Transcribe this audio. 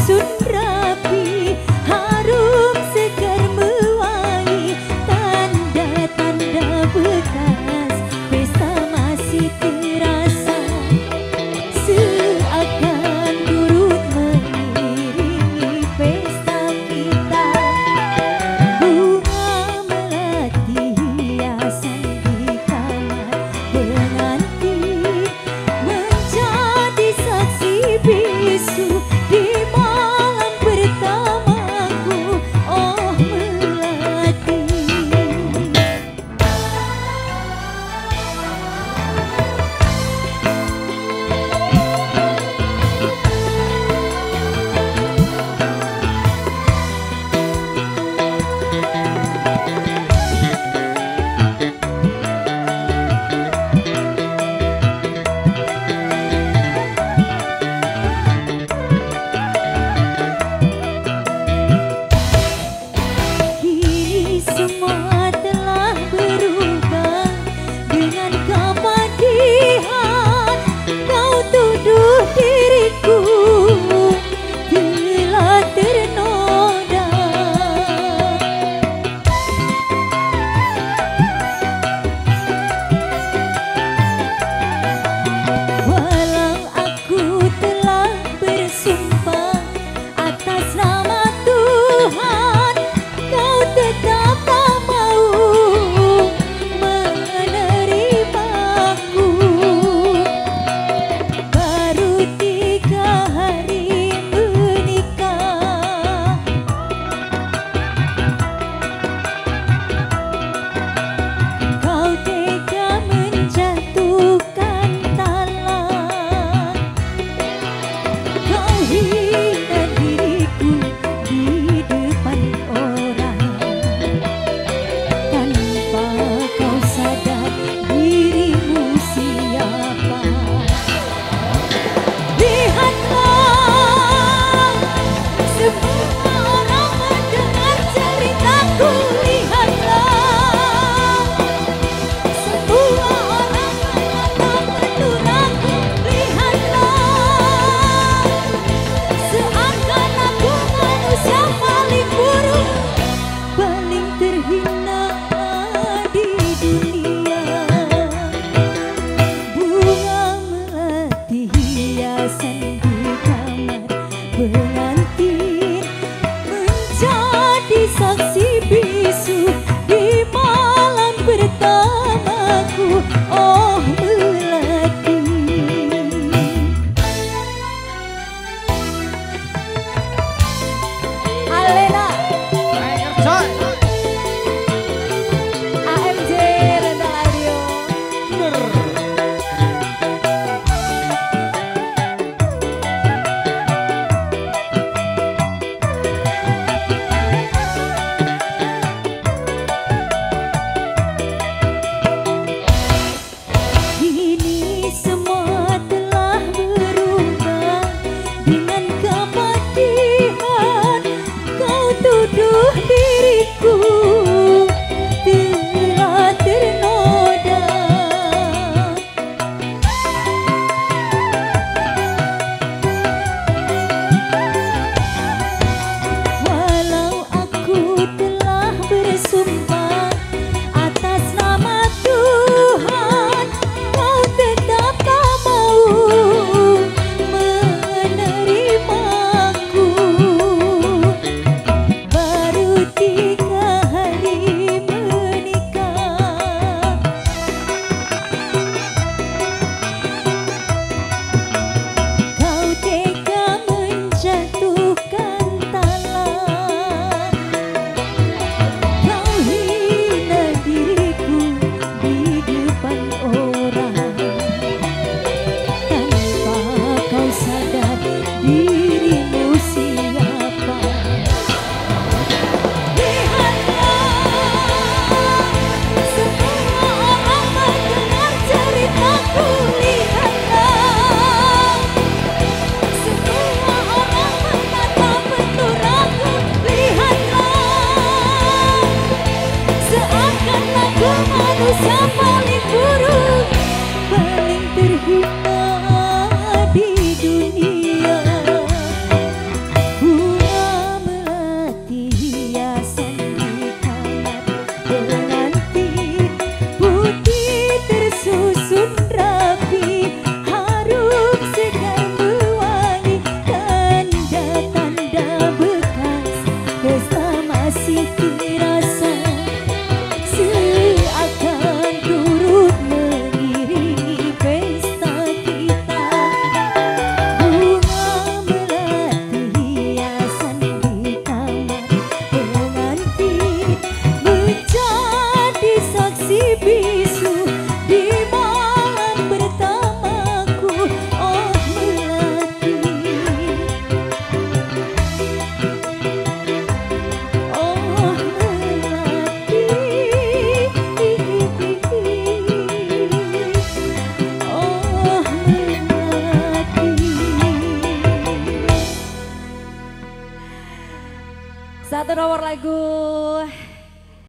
सुन